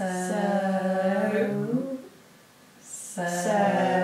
So. So.